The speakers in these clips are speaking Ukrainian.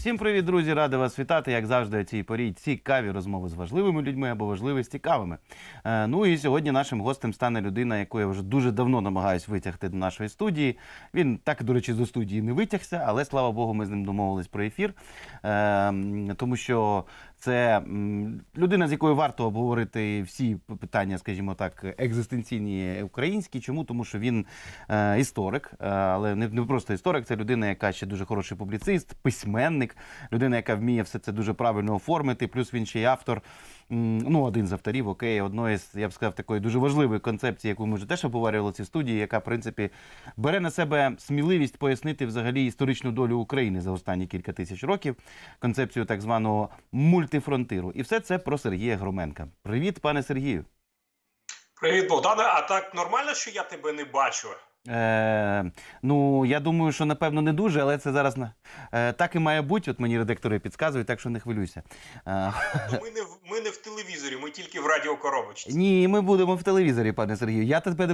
Всім привіт, друзі! Ради вас вітати. Як завжди, о цій порі цікаві розмови з важливими людьми або важливі з цікавими. Е, ну і сьогодні нашим гостем стане людина, яку я вже дуже давно намагаюсь витягти до нашої студії. Він так, до речі, до студії не витягся, але слава Богу, ми з ним домовились про ефір. Е, тому що це людина, з якою варто обговорити всі питання, скажімо так, екзистенційні українські. Чому? Тому що він е, історик, е, але не, не просто історик, це людина, яка ще дуже хороший публіцист, письменник, людина, яка вміє все це дуже правильно оформити. Плюс він ще й автор. Ну, один з авторів, окей, одної з, я б сказав, такої дуже важливої концепції, яку ми вже теж обговорювали в цій студії, яка, в принципі, бере на себе сміливість пояснити взагалі історичну долю України за останні кілька тисяч років, концепцію так званого мультифронтиру. І все це про Сергія Громенка. Привіт, пане Сергію. Привіт, Богдане. А так нормально, що я тебе не бачу? Е, ну, я думаю, що напевно не дуже, але це зараз на е, так і має бути. От мені редактори підказують, так що не хвилюйся. Е, Ми не в ми не в телевізорі, ми тільки в радіокоробочці. ні, ми будемо в телевізорі, пане Сергію. Я тебе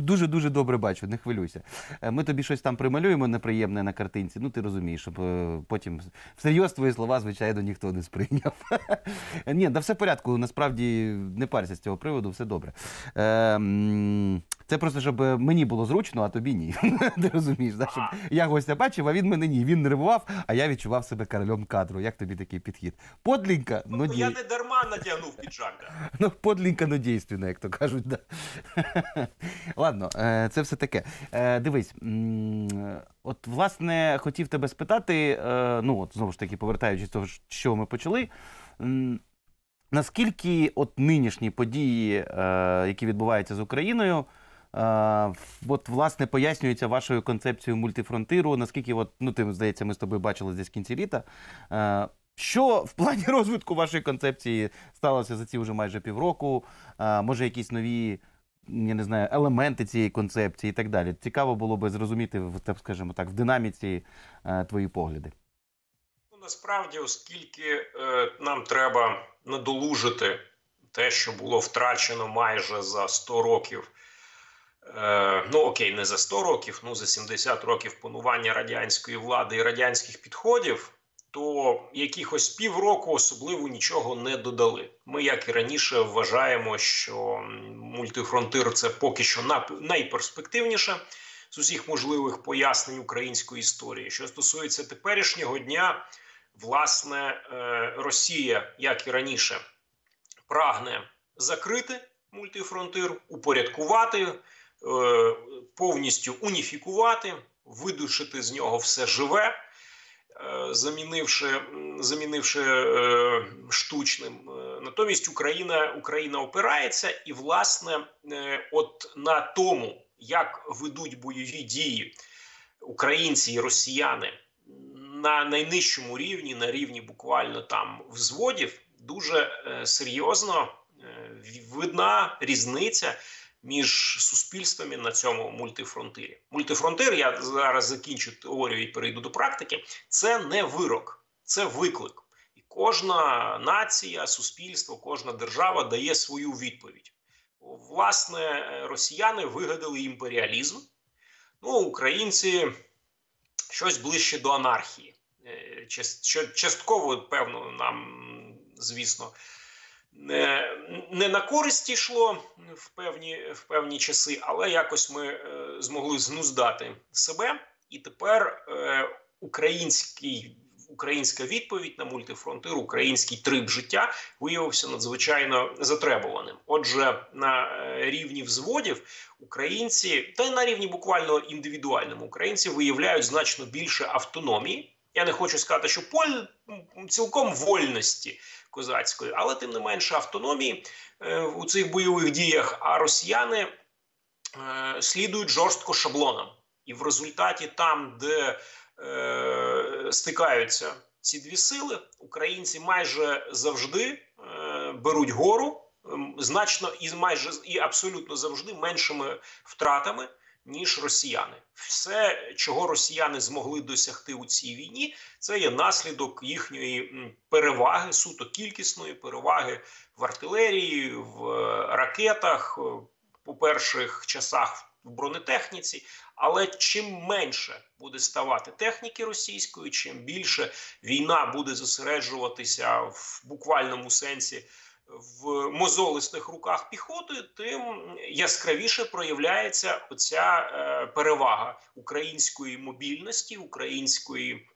дуже дуже добре бачу, не хвилюйся. Е, Ми тобі щось там прималюємо неприємне на картинці. Ну ти розумієш, щоб е, потім всерйоз твої слова, звичайно, ніхто не сприйняв. Ні, да все в порядку. Насправді не парся з цього приводу, все добре. Е, м, Це просто щоб мені було зручно, а тобі ні. Ти розумієш, да? щоб я гостя бачив, а він мене ні. Він нервував, а я відчував себе королем кадру. Як тобі такий підхід? Подлінька, ну Тобто я не дарма надягнув піджак. да. Ну, подлінка, но дійственна, як то кажуть. Да. Ладно, е, це все таке. Е, Дивись, от власне хотів тебе спитати, е, ну от знову ж таки, повертаючись до того, чого ми почали. Наскільки от нинішні події, е, які відбуваються з Україною, е, от власне пояснюються вашою концепцією мультифронтиру? Наскільки, от, ну ти здається, ми з тобою бачили десь кінці літа. Що в плані розвитку вашої концепції сталося за ці вже майже півроку? Може, якісь нові, я не знаю, елементи цієї концепції і так далі. Цікаво було би зрозуміти, так скажімо так, в динаміці твої погляди. Ну, насправді, оскільки е, нам треба надолужити те, що було втрачено майже за 100 років. Е, ну окей, не за 100 років, ну за 70 років панування радянської влади і радянських підходів, то якихось півроку особливо нічого не додали. Ми, як і раніше, вважаємо, що мультифронтир це поки що найперспективніше з усіх можливих пояснень української історії. Що стосується теперішнього дня, власне, е, Росія, як і раніше, прагне закрити мультифронтир, упорядкувати, повністю уніфікувати, видушити з нього все живе, е, замінивши, замінивши е, штучним. Е, Натомість Україна, Україна опирається, і, власне, е, от на тому, як ведуть бойові дії українці і росіяни на найнижчому рівні, на рівні буквально там взводів, дуже е, серйозно е, видна різниця між суспільствами на цьому мультифронтирі. Мультифронтир, я зараз закінчу теорію і перейду до практики. Це не вирок, це виклик. І кожна нація, суспільство, кожна держава дає свою відповідь. Власне, росіяни вигадали імперіалізм. Ну, українці щось ближче до анархії. Е, Частково, певно, нам, звісно, не, не на користь йшло в певні, в певні часи, але якось ми е, змогли знуздати себе. І тепер е, український, українська відповідь на мультифронтир, український трип життя виявився надзвичайно затребуваним. Отже, на е, рівні взводів українці, та й на рівні буквально індивідуальному, українці виявляють значно більше автономії. Я не хочу сказати, що поль цілком вольності козацької, але тим не менше автономії е, у цих бойових діях. А росіяни е, слідують жорстко шаблонам. І в результаті, там, де е, стикаються ці дві сили, українці майже завжди беруть гору ем, значно і майже і абсолютно завжди меншими втратами. Ніж росіяни, все, чого росіяни змогли досягти у цій війні, це є наслідок їхньої переваги, суто кількісної переваги в артилерії, в е, ракетах, е, по перших часах в бронетехніці. Але чим менше буде ставати техніки російської, чим більше війна буде зосереджуватися в буквальному сенсі в мозолистих руках піхоти, тим яскравіше проявляється оця е, перевага української мобільності, української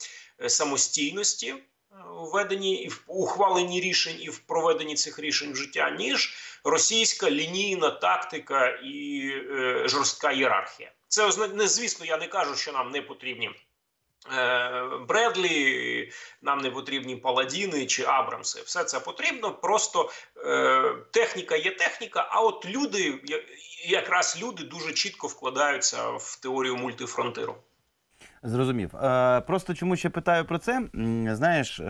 е, самостійності е, у веденні і в ухваленні рішень і в проведенні цих рішень в життя, ніж російська лінійна тактика і е, жорстка ієрархія. Це звісно, я не кажу, що нам не потрібні. Е, Бредлі, нам не потрібні паладіни чи Абрамси. Все це потрібно. Просто е, техніка є техніка. А от люди, якраз люди дуже чітко вкладаються в теорію мультифронтиру. Зрозумів. Е, просто чому ще питаю про це? Знаєш,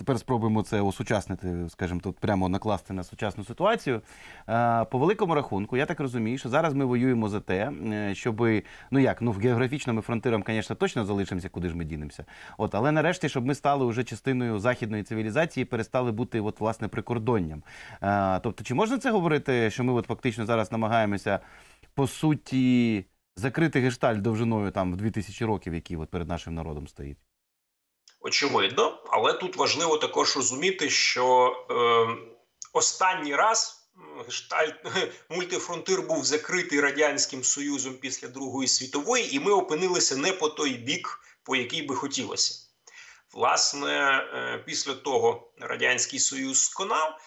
тепер спробуємо це осучаснити, скажімо, тут прямо накласти на сучасну ситуацію. Е, по великому рахунку, я так розумію, що зараз ми воюємо за те, щоб, ну як, ну в географічному фронтирам, звісно, точно залишимося, куди ж ми дінемося. От, але нарешті, щоб ми стали вже частиною західної цивілізації, перестали бути от, власне прикордонням. Е, тобто, чи можна це говорити, що ми от фактично зараз намагаємося по суті закрити гештальт довжиною там в 2000 років, який от перед нашим народом стоїть. Очевидно, але тут важливо також розуміти, що е, останній раз гештальт мультифронтир був закритий радянським союзом після Другої світової, і ми опинилися не по той бік, по який би хотілося. Власне, е, після того радянський союз сконав,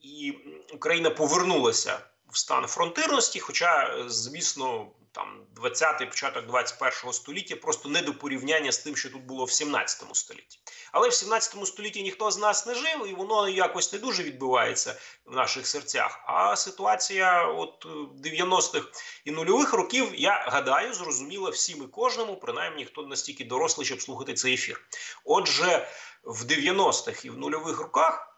і Україна повернулася в стан фронтирності. Хоча, е, звісно, там 20-й, початок 21-го століття просто не до порівняння з тим, що тут було в 17 столітті. Але в 17 столітті ніхто з нас не жив, і воно якось не дуже відбувається в наших серцях. А ситуація от е, 90-х і нульових років, я гадаю, зрозуміла всім і кожному, принаймні хто настільки дорослий, щоб слухати цей ефір. Отже, в 90-х і в нульових роках е,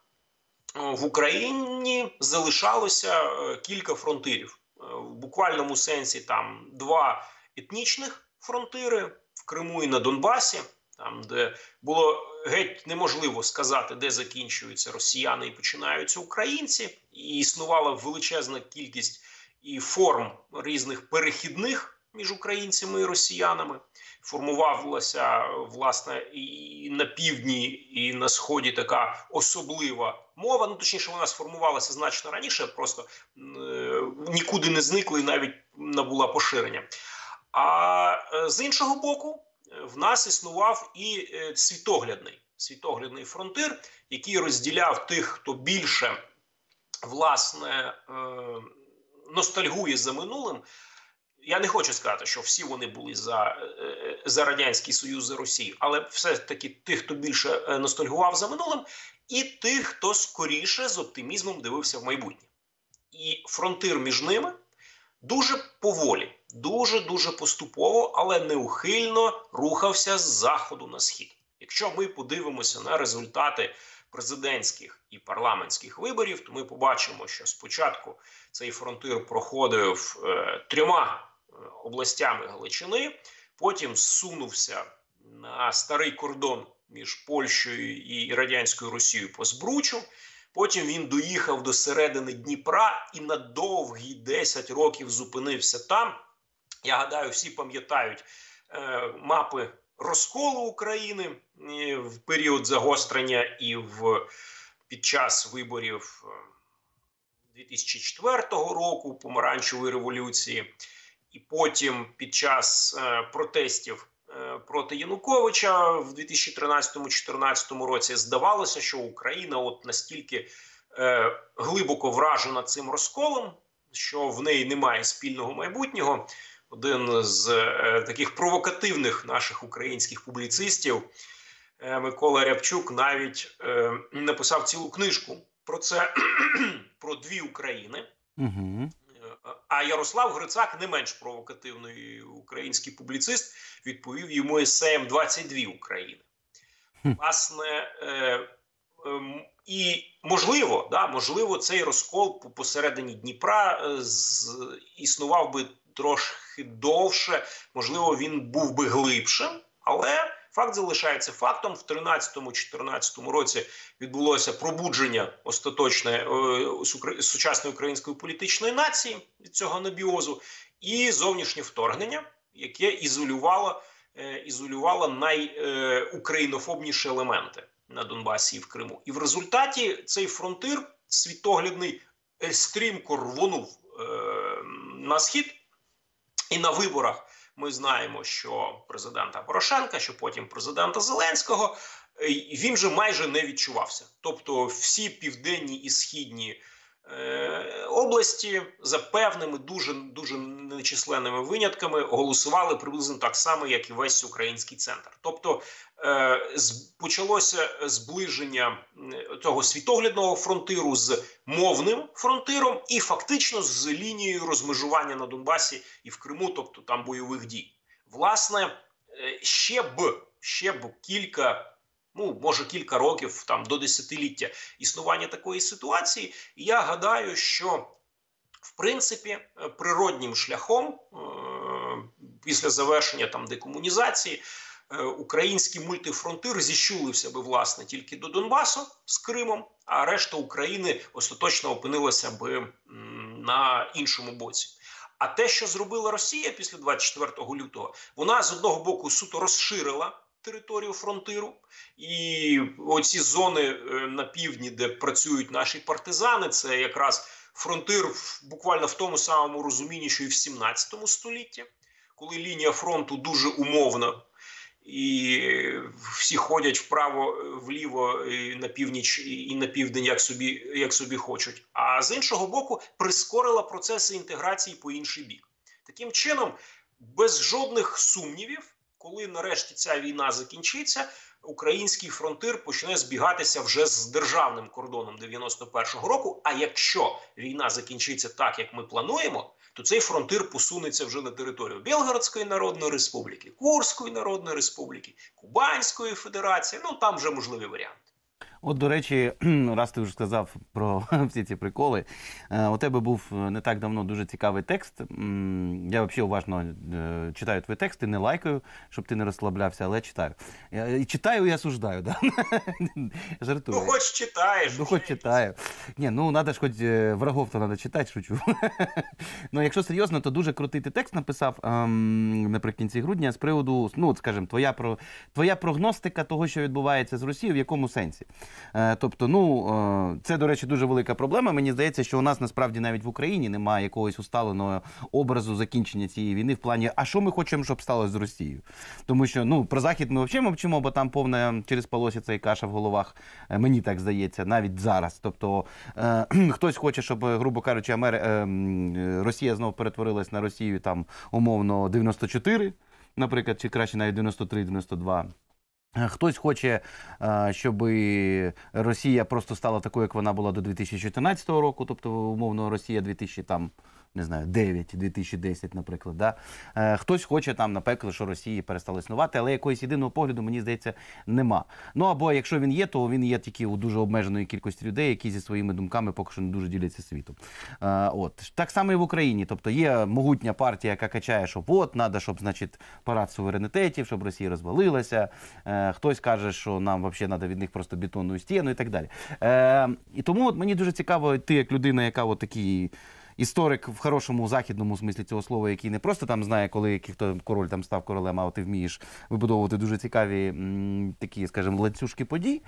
в Україні залишалося е, кілька фронтирів. Е, В буквальному сенсі там два етнічних фронтири в Криму і на Донбасі, там де було геть неможливо сказати, де закінчуються росіяни і починаються українці, і існувала величезна кількість і форм різних перехідних між українцями і росіянами. Формувалася власне і на півдні, і на сході така особлива мова. Ну точніше, вона сформувалася значно раніше, просто е, нікуди не зникла і навіть набула поширення. А е, з іншого боку, в нас існував і е, світоглядний світоглядний фронтир, який розділяв тих, хто більше власне е, ностальгує за минулим. Я не хочу сказати, що всі вони були за, е, за радянський союз за Росію, але все таки тих, хто більше е, ностальгував за минулим, і тих, хто скоріше з оптимізмом дивився в майбутнє. І фронтир між ними дуже поволі, дуже дуже поступово, але неухильно рухався з заходу на схід. Якщо ми подивимося на результати президентських і парламентських виборів, то ми побачимо, що спочатку цей фронтир проходив е, трьома е, областями Галичини, потім зсунувся на старий кордон між Польщею і радянською Росією по Збручу. Потім він доїхав до середини Дніпра і на довгі 10 років зупинився там. Я гадаю, всі пам'ятають е, мапи розколу України е, в період загострення і в під час виборів е, 2004 року помаранчевої революції, і потім під час е, протестів е, проти Януковича в 2013-2014 році здавалося, що Україна от настільки е, глибоко вражена цим розколом, що в неї немає спільного майбутнього. Один з таких провокативних наших українських публіцистів Микола Рябчук навіть написав цілу книжку про це про дві України. Угу. А Ярослав Грицак, не менш провокативний український публіцист, відповів йому есеєм 22 України. Власне, е, ем, і можливо, да, можливо, цей розкол посередині Дніпра е, з, існував би трошки довше, можливо, він був би глибшим, але факт залишається фактом. В 13-14 році відбулося пробудження остаточне е, сучасної української політичної нації від цього анабіозу. і зовнішнє вторгнення, яке ізолювало, е, ізолювало найукраїнофобніші елементи на Донбасі і в Криму. І в результаті цей фронтир світоглядний е, стрімко рвонув е, на схід, і на виборах ми знаємо, що президента Порошенка, що потім президента Зеленського, е, він же майже не відчувався. Тобто, всі південні і східні області за певними дуже дуже нечисленними винятками голосували приблизно так само, як і весь український центр. Тобто е, почалося зближення того світоглядного фронтиру з мовним фронтиром, і фактично з лінією розмежування на Донбасі і в Криму, тобто там бойових дій. Власне, е, ще б ще б кілька. Ну, може, кілька років там до десятиліття існування такої ситуації. І я гадаю, що в принципі е, природнім шляхом е, після завершення там декомунізації е, український мультифронтир зіщулився би власне тільки до Донбасу з Кримом, а решта України остаточно опинилася би на іншому боці. А те, що зробила Росія після 24 лютого, вона з одного боку суто розширила територію фронтиру, і оці зони е, на півдні, де працюють наші партизани, це якраз фронтир буквально в тому самому розумінні, що і в 17 столітті, коли лінія фронту дуже умовна. І всі ходять вправо, вліво, і на північ і на південь, як собі, як собі хочуть. А з іншого боку, прискорила процеси інтеграції по інший бік. Таким чином, без жодних сумнівів, коли нарешті ця війна закінчиться, український фронтир почне збігатися вже з державним кордоном 91-го року. А якщо війна закінчиться так, як ми плануємо, то цей фронтир посунеться вже на територію Білгородської Народної Республіки, Курської Народної Республіки, Кубанської Федерації. Ну там вже можливі варіанти. От, до речі, раз ти вже сказав про всі ці приколи, е, у тебе був е, не так давно дуже цікавий текст. Я взагалі уважно е, читаю твої тексти, не лайкаю, щоб ти не розслаблявся, але читаю. Я- читаю і осуждаю, да? Жартую. Ну, хоч читаєш, Ну, хоч читаю. Ні, ну треба ж хоч е, врагов-то треба читати, шучу. ну, якщо серйозно, то дуже крутий ти текст написав ем, наприкінці грудня з приводу, ну, скажімо, твоя, про, твоя прогностика того, що відбувається з Росією, в якому сенсі. Е, тобто, ну, е, це, до речі, дуже велика проблема. Мені здається, що у нас насправді навіть в Україні немає якогось усталеного образу закінчення цієї війни в плані, а що ми хочемо, щоб сталося з Росією? Тому що ну, про Захід ми взагалі мовчимо, бо там повна через полосиця і каша в головах. Е, Мені так здається, навіть зараз. Тобто е, хтось хоче, щоб, грубо кажучи, Амер... е, Росія знову перетворилась на Росію там умовно 94, наприклад, чи краще навіть 93-92. Е, Хтось хоче, е, щоб Росія просто стала такою, як вона була до 2014 року, тобто умовно Росія 2000 там. Не знаю, 9, 2010, наприклад. Да? Е, хтось хоче там, наприклад, що Росії перестало існувати, але якогось єдиного погляду, мені здається, нема. Ну або якщо він є, то він є тільки у дуже обмеженої кількості людей, які зі своїми думками поки що не дуже діляться світом. Е, от. Так само і в Україні. Тобто є могутня партія, яка качає, що от, треба, щоб, значить, парад суверенітетів, щоб Росія розвалилася. Е, хтось каже, що нам взагалі треба від них просто бетонну стіну і так далі. Е, і тому от мені дуже цікаво, ти як людина, яка от такий. Історик в хорошому західному смислі цього слова, який не просто там знає, коли хто король там став королем, а ти вмієш вибудовувати дуже цікаві такі, скажімо, ланцюжки подій.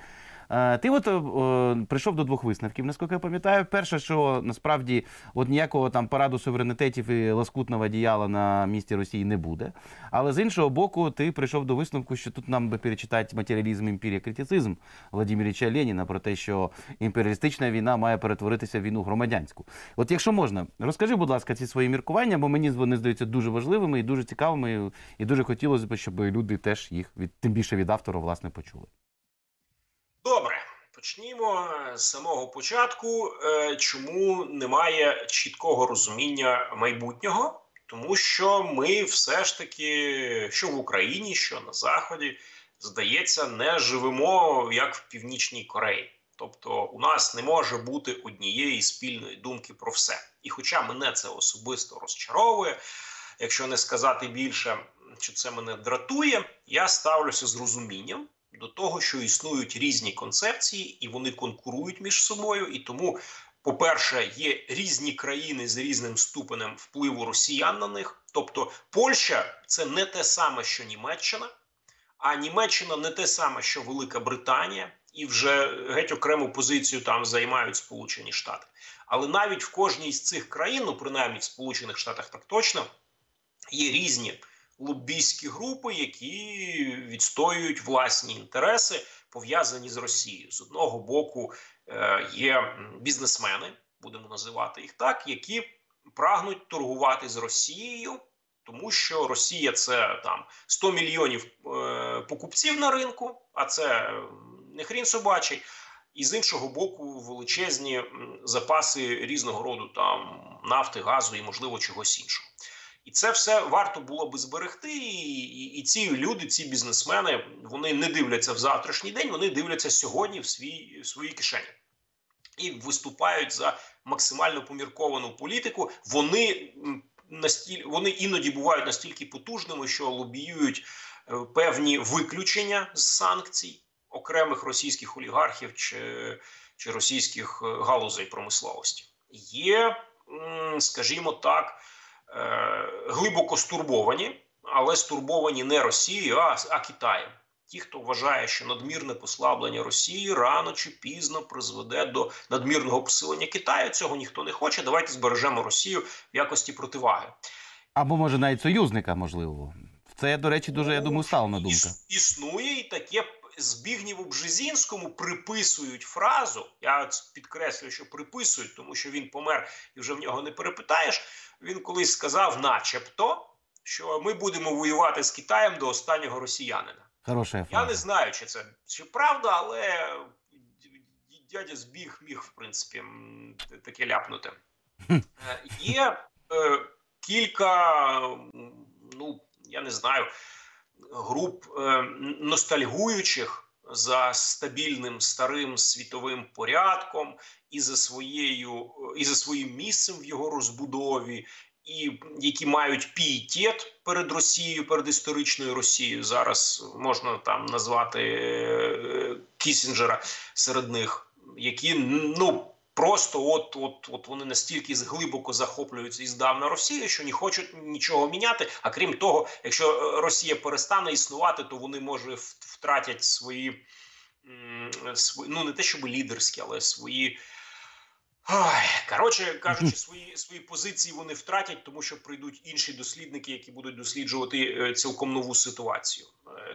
Е, Ти от е, прийшов до двох висновків, наскільки я пам'ятаю. Перше, що насправді от ніякого там параду суверенітетів і лоскутного одіяла на місці Росії не буде. Але з іншого боку, ти прийшов до висновку, що тут нам би перечитати матеріалізм імперія критицизм Владимировича Леніна про те, що імперіалістична війна має перетворитися в війну громадянську. От якщо можна, розкажи, будь ласка, ці свої міркування, бо мені вони здаються дуже важливими і дуже цікавими, і дуже хотілося б, щоб люди теж їх від тим більше від автора власне почули. Добре, почнімо з самого початку. Е, Чому немає чіткого розуміння майбутнього? Тому що ми все ж таки, що в Україні, що на Заході, здається, не живемо як в Північній Кореї. Тобто, у нас не може бути однієї спільної думки про все. І хоча мене це особисто розчаровує, якщо не сказати більше, що це мене дратує, я ставлюся з розумінням до того, що існують різні концепції, і вони конкурують між собою, і тому по-перше, є різні країни з різним ступенем впливу росіян на них. Тобто, Польща це не те саме, що Німеччина, а Німеччина не те саме, що Велика Британія, і вже геть окрему позицію там займають Сполучені Штати. Але навіть в кожній з цих країн, ну принаймні в Сполучених Штатах, так точно, є різні лобійські групи, які відстоюють власні інтереси, пов'язані з Росією. З одного боку е, є бізнесмени, будемо називати їх так, які прагнуть торгувати з Росією. Тому що Росія це там 100 мільйонів е, покупців на ринку, а це не хрін собачий. І з іншого боку, величезні запаси різного роду там нафти, газу і можливо чогось іншого. І це все варто було би зберегти. І, і, і ці люди, ці бізнесмени, вони не дивляться в завтрашній день, вони дивляться сьогодні в свій в своїй кишені і виступають за максимально помірковану політику. Вони настіль, вони іноді бувають настільки потужними, що лобіюють певні виключення з санкцій окремих російських олігархів чи, чи російських галузей промисловості. Є, скажімо так глибоко стурбовані, але стурбовані не Росією, а, а Китаєм. Ті, хто вважає, що надмірне послаблення Росії рано чи пізно призведе до надмірного посилення Китаю. Цього ніхто не хоче. Давайте збережемо Росію в якості противаги. Або може навіть союзника, можливо. Це, до речі, дуже я думаю, сталена думка. Іс, існує і таке Збігнєву Бжезінському приписують фразу. Я підкреслюю, що приписують, тому що він помер і вже в нього не перепитаєш. Він колись сказав, начебто, що ми будемо воювати з Китаєм до останнього росіянина. Хороша фраза. Я не знаю, чи це чи правда, але дядя збіг міг, в принципі, таке ляпнути. Є е, кілька, ну я не знаю груп е, ностальгуючих за стабільним старим світовим порядком і за своєю і за своїм місцем в його розбудові, і які мають пієтет перед Росією, перед історичною Росією. Зараз можна там назвати е, Кісінджера серед них, які ну. Просто от от от вони настільки глибоко захоплюються і здавна Росією, що не хочуть нічого міняти. А крім того, якщо Росія перестане існувати, то вони може втратять свої, свої ну не те, щоб лідерські, але свої. Ой, коротше кажучи, свої свої позиції вони втратять, тому що прийдуть інші дослідники, які будуть досліджувати цілком нову ситуацію.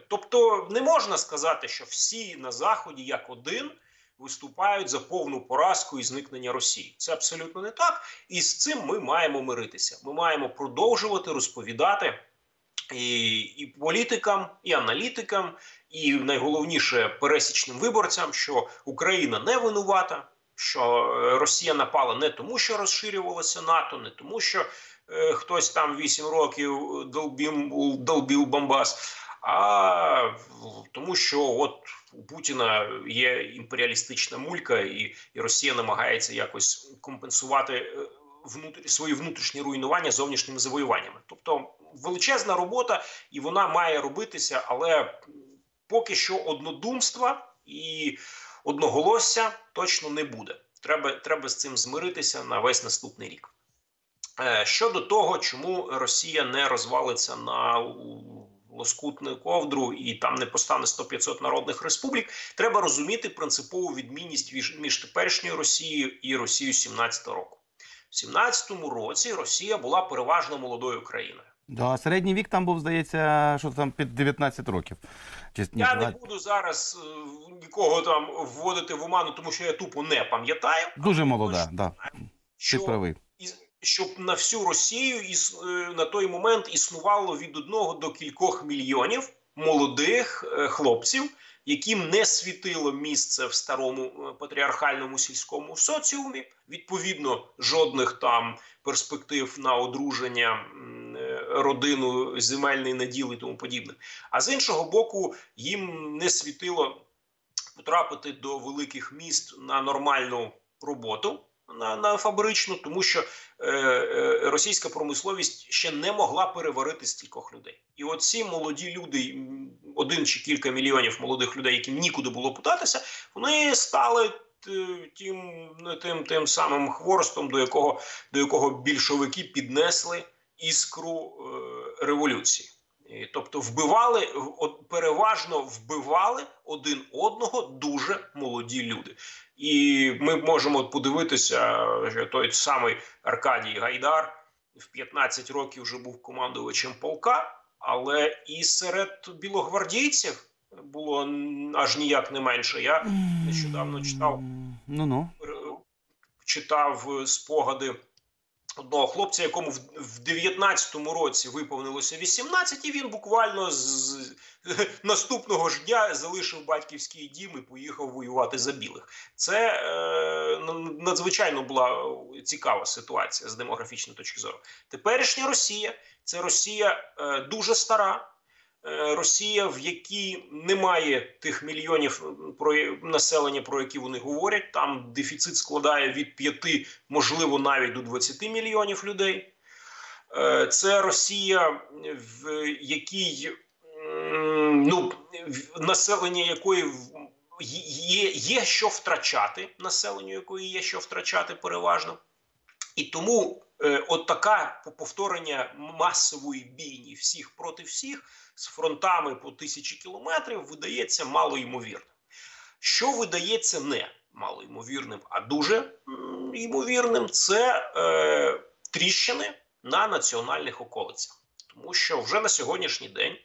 Тобто, не можна сказати, що всі на заході як один виступають за повну поразку і зникнення Росії. Це абсолютно не так. І з цим ми маємо миритися. Ми маємо продовжувати розповідати і, і політикам, і аналітикам, і найголовніше пересічним виборцям, що Україна не винувата. Що Росія напала не тому, що розширювалося НАТО, не тому, що е, хтось там 8 років долбів, долбів Бомбас, а тому, що от у Путіна є імперіалістична мулька, і і Росія намагається якось компенсувати внутрі свої внутрішні руйнування зовнішніми завоюваннями. Тобто величезна робота, і вона має робитися, але поки що однодумства і одноголосся точно не буде. Треба, Треба з цим змиритися на весь наступний рік. Щодо того, чому Росія не розвалиться на лоскутну ковдру і там не постане 100-500 народних республік, треба розуміти принципову відмінність між теперішньою Росією і Росією 17 року. В 17-му році Росія була переважно молодою країною. Да, середній вік там був, здається, що там під 19 років. Чи, ні, я не буду зараз е, нікого там вводити в оману, тому що я тупо не пам'ятаю. Дуже молода, да. Що, Ти правий. Щоб на всю Росію іс, на той момент існувало від одного до кількох мільйонів молодих е, хлопців, яким не світило місце в старому патріархальному сільському соціумі. Відповідно, жодних там перспектив на одруження, родину, земельний наділ і тому подібне. А з іншого боку, їм не світило потрапити до великих міст на нормальну роботу. На на фабричну, тому що е, е, російська промисловість ще не могла переварити стількох людей, і оці молоді люди, один чи кілька мільйонів молодих людей, яким нікуди було питатися, вони стали т- тим, тим, тим самим хворостом, до якого, до якого більшовики піднесли іскру е, революції. І, тобто вбивали переважно вбивали один одного дуже молоді люди. І ми можемо подивитися, що той самий Аркадій Гайдар в 15 років вже був командувачем полка, але і серед білогвардійців було аж ніяк не менше. Я нещодавно читав Ну е, читав е, спогади одного хлопця, якому в, в 19-му році виповнилося 18, і він буквально з наступного ж дня залишив батьківський дім і поїхав воювати за білих. Це е, надзвичайно була цікава ситуація з демографічної точки зору. Теперішня Росія це Росія е, дуже стара. Е, Росія, в якій немає тих мільйонів про населення, про які вони говорять. Там дефіцит складає від 5, можливо, навіть до 20 мільйонів людей. Е, Це Росія, в якій ну, населення якої є, є що втрачати, населенню якої є що втрачати переважно. І тому от така повторення масової бійні всіх проти всіх з фронтами по тисячі кілометрів видається малоймовірним. Що видається не малоймовірним, а дуже ймовірним, це е, тріщини на національних околицях. Тому що вже на сьогоднішній день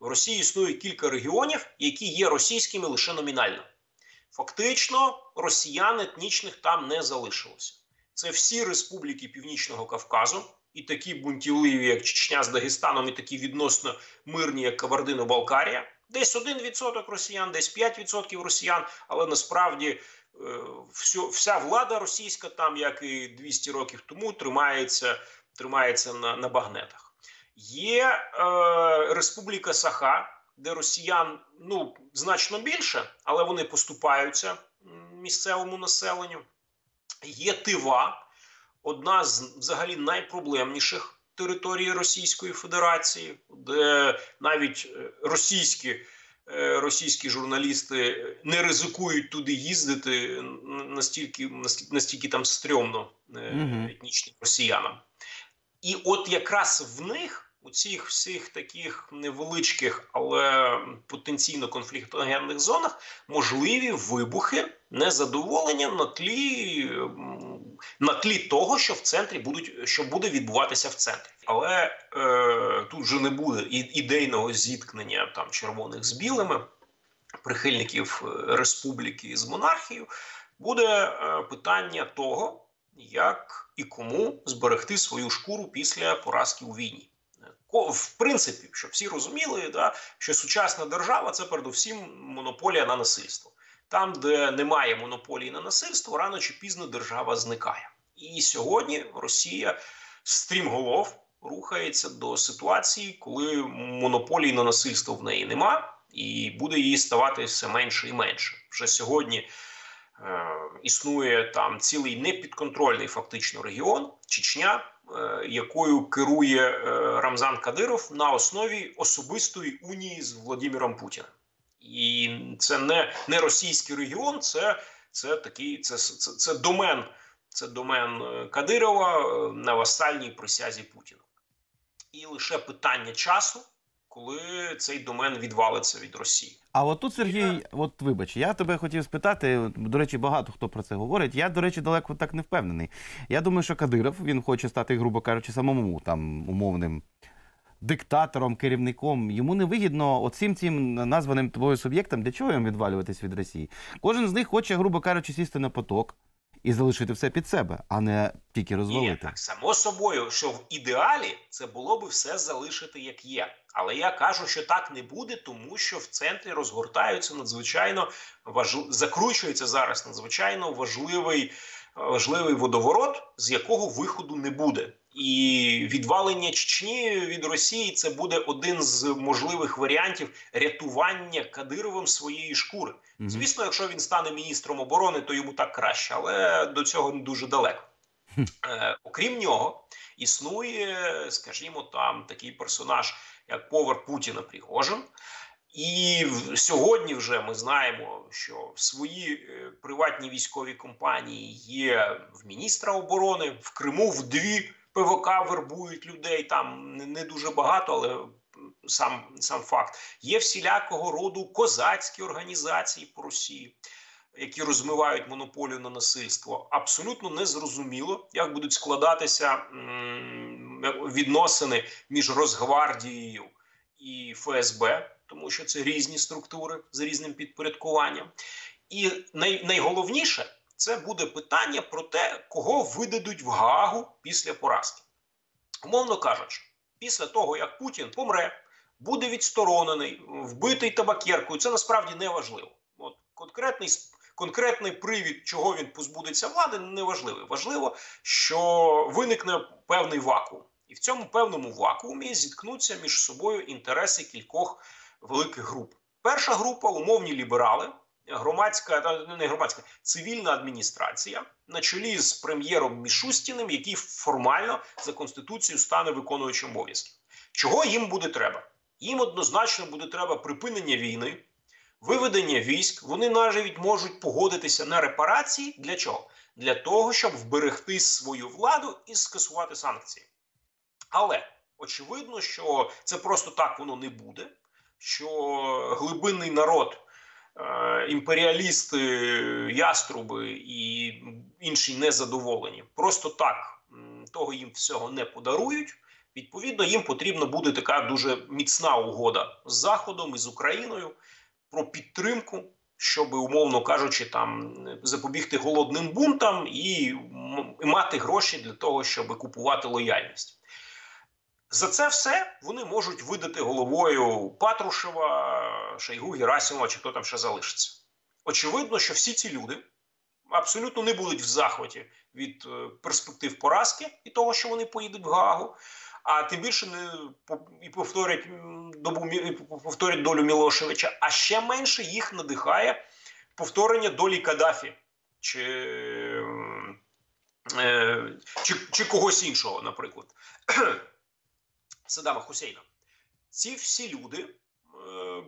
в Росії існує кілька регіонів, які є російськими лише номінально. Фактично, росіян етнічних там не залишилося. Це всі республіки Північного Кавказу, і такі бунтівливі, як Чечня з Дагестаном, і такі відносно мирні, як Кабардино-Балкарія. Десь 1% росіян, десь 5% росіян, але насправді е, вся влада російська, там, як і 200 років тому, тримається, тримається на, на багнетах. Є е, Республіка Саха, де росіян ну, значно більше, але вони поступаються місцевому населенню. Є Тива, одна з взагалі найпроблемніших територій Російської Федерації, де навіть е, російські, е, російські журналісти не ризикують туди їздити настільки, настільки, там стрьомно е, етнічним росіянам. І от якраз в них. У цих всіх таких невеличких, але потенційно конфліктогенних зонах можливі вибухи незадоволення на тлі, на тлі того, що в центрі будуть, що буде відбуватися в центрі. Але е, тут вже не буде ідейного зіткнення там червоних з білими прихильників е, республіки з монархією. Буде е, питання того, як і кому зберегти свою шкуру після поразки у війні. В принципі, щоб всі розуміли, да, що сучасна держава це передусім монополія на насильство. Там, де немає монополії на насильство, рано чи пізно держава зникає. І сьогодні Росія стрімголов рухається до ситуації, коли монополії на насильство в неї нема, і буде її ставати все менше і менше. Вже сьогодні е, існує там цілий непідконтрольний фактично регіон Чечня, е, якою керує е, Рамзан Кадиров на основі особистої унії з Владимиром Путіним. І це не, не російський регіон, це, це такий це, це, це домен. Це домен е, Кадирова е, на васальній присязі Путіна. І лише питання часу, коли цей домен відвалиться від Росії. А от тут, Сергій, от вибач, я тебе хотів спитати. До речі, багато хто про це говорить. Я, до речі, далеко так не впевнений. Я думаю, що Кадиров він хоче стати, грубо кажучи, самому там умовним диктатором, керівником. Йому не вигідно оцим цим названим тобою суб'єктам, для чого їм відвалюватись від Росії. Кожен з них хоче, грубо кажучи, сісти на поток і залишити все під себе, а не тільки розвалити. так само собою, що в ідеалі це було би все залишити як є. Але я кажу, що так не буде, тому що в центрі розгортаються надзвичайно важ... закручується зараз надзвичайно важливий, важливий водоворот, з якого виходу не буде. І відвалення Чечні від Росії це буде один з можливих варіантів рятування Кадировим своєї шкури. Мгм. Звісно, якщо він стане міністром оборони, то йому так краще, але до цього не дуже далеко. Е, окрім нього, існує, скажімо, там такий персонаж, як повар Путіна Пригожин. І сьогодні вже ми знаємо, що свої е, приватні військові компанії є в міністра оборони в Криму в дві ПВК вербують людей. Там не, дуже багато, але сам, сам факт є всілякого роду козацькі організації по Росії. Які розмивають монополію на насильство, абсолютно незрозуміло, як будуть складатися відносини між Росгвардією і ФСБ, тому що це різні структури з різним підпорядкуванням. І най, найголовніше це буде питання про те, кого видадуть в Гаагу після поразки. Умовно кажучи, після того як Путін помре, буде відсторонений, вбитий табакеркою. Це насправді не важливо. От конкретний конкретний привід, чого він позбудеться влади, не важливий. Важливо, що виникне певний вакуум, і в цьому певному вакуумі зіткнуться між собою інтереси кількох великих груп. Перша група умовні ліберали, громадська не громадська цивільна адміністрація на чолі з прем'єром Мішустіним, який формально за конституцією стане виконуючим обов'язки. Чого їм буде треба? Їм однозначно буде треба припинення війни, виведення військ. Вони навіть можуть погодитися на репарації. Для чого? Для того, щоб вберегти свою владу і скасувати санкції. Але очевидно, що це просто так воно не буде. Що глибинний народ, імперіалісти, яструби і інші незадоволені, просто так того їм всього не подарують. Відповідно, їм потрібна буде така дуже міцна угода з Заходом і з Україною про підтримку, щоб, умовно кажучи, там запобігти голодним бунтам і мати гроші для того, щоб купувати лояльність. За це все вони можуть видати головою Патрушева, Шойгу, Герасимова чи хто там ще залишиться. Очевидно, що всі ці люди абсолютно не будуть в захваті від е, перспектив поразки і того, що вони поїдуть в Гаагу. А тим більше не і повторять добу повторять долю Мілошевича. А ще менше їх надихає повторення долі Каддафі чи, е, чи, чи когось іншого, наприклад. Саддама Хусейна. Ці всі люди е,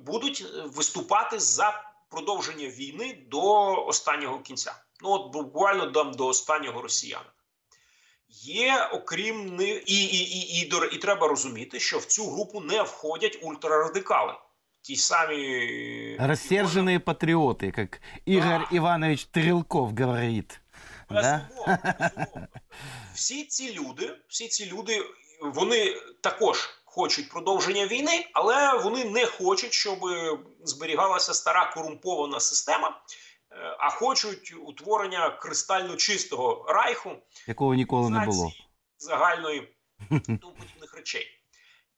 будуть виступати за продовження війни до останнього кінця. Ну от буквально там до останнього росіяна. Є окрім ни- і, і, і, і, і треба розуміти, що в цю групу не входять ультрарадикали. Ті самі Рассерженные патриоты, как Игорь Иванович Трелков говорит. Да? Безумовно, безумовно. Всі ці люди, всі ці люди, вони також хочуть продовження війни, але вони не хочуть, щоб зберігалася стара корумпована система, е, а хочуть утворення кристально чистого райху, Якого ніколи не було. загальної тому подібних речей.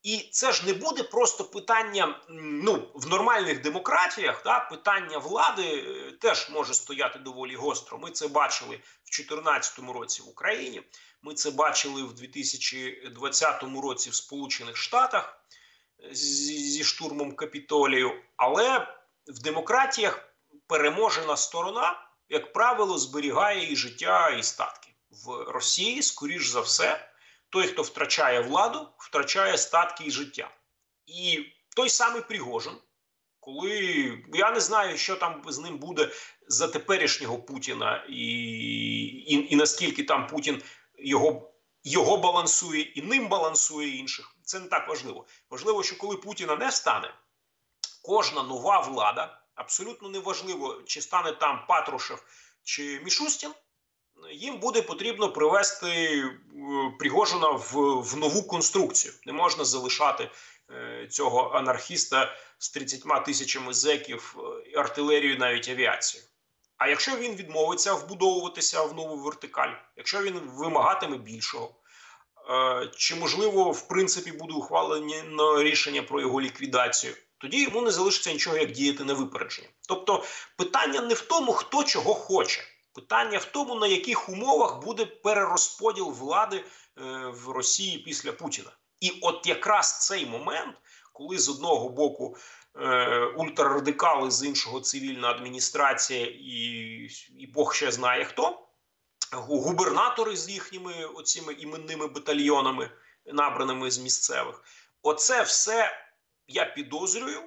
І це ж не буде просто питання. Ну в нормальних демократіях да, питання влади е, теж може стояти доволі гостро. Ми це бачили в 2014 році в Україні. Ми це бачили в 2020 році в Сполучених Штатах е, зі, штурмом Капітолію. Але в демократіях переможена сторона, як правило, зберігає і життя, і статки в Росії, скоріш за все той, хто втрачає владу, втрачає статки і життя. І той самий Пригожин, коли я не знаю, що там з ним буде за теперішнього Путіна, і, і, і наскільки там Путін його, його балансує і ним балансує інших. Це не так важливо. Важливо, що коли Путіна не стане, кожна нова влада, абсолютно неважливо, чи стане там Патрушев чи Мішустін, їм буде потрібно привести е, Пригожина в, в нову конструкцію. Не можна залишати е, цього анархіста з 30 тисячами зеків, е, артилерією, навіть авіацією. А якщо він відмовиться вбудовуватися в нову вертикаль, якщо він вимагатиме більшого, чи можливо в принципі буде ухвалено рішення про його ліквідацію, тоді йому не залишиться нічого, як діяти на випередження. Тобто питання не в тому, хто чого хоче. Питання в тому, на яких умовах буде перерозподіл влади е, в Росії після Путіна. І от якраз цей момент, коли з одного боку е, ультрарадикали, з іншого цивільна адміністрація і, і Бог ще знає хто, губернатори з їхніми оціми іменними батальйонами, набраними з місцевих, оце все я підозрюю. е,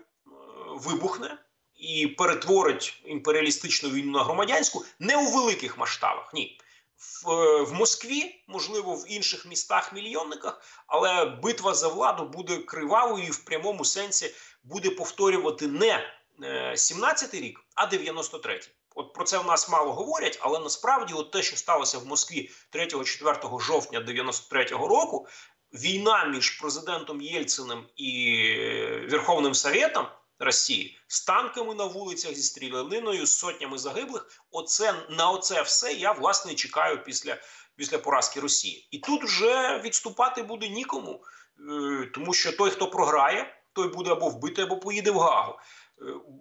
вибухне і перетворить імперіалістичну війну на громадянську не у великих масштабах. Ні. В, е, в Москві, можливо, в інших містах мільйонниках, але битва за владу буде кривавою і в прямому сенсі буде повторювати не е, 17-й рік, а 93-й. От про це в нас мало говорять, але насправді, от те, що сталося в Москві 3-4 жовтня 93-го року, війна між президентом Єльциним і е, Верховним Советом Росії з танками на вулицях, зі стріляниною, з сотнями загиблих. Оце на оце все я власне чекаю після, після поразки Росії. І тут вже відступати буде нікому, е, тому що той, хто програє, той буде або вбитий, або поїде в Гагу. Е,